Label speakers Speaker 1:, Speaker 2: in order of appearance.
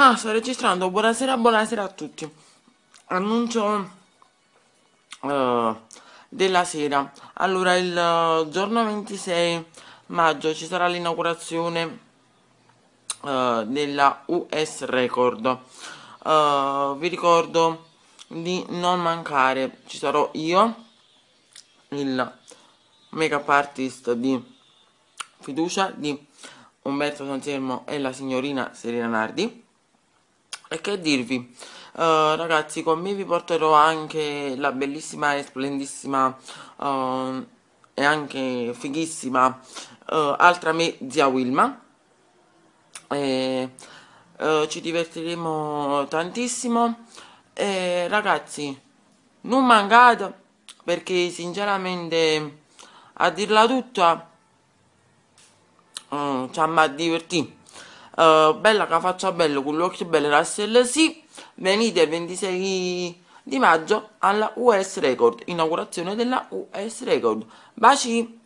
Speaker 1: Ah, sto registrando. Buonasera, buonasera a tutti. Annuncio eh, della sera. Allora, il eh, giorno 26 maggio ci sarà l'inaugurazione eh, della US Record. Vi ricordo di non mancare. Ci sarò io, il make-up artist di fiducia di Umberto Sanselmo e la signorina Serena Nardi. E che dirvi, uh, ragazzi, con me vi porterò anche la bellissima e splendissima uh, e anche fighissima uh, altra me, zia Wilma. E, ci divertiremo tantissimo. E ragazzi, non mancate perché sinceramente a dirla tutta ci ha divertito uh, bella che faccia bello con gli occhi belli Russell sì venite il 26 di maggio alla US Record inaugurazione della US Record. Baci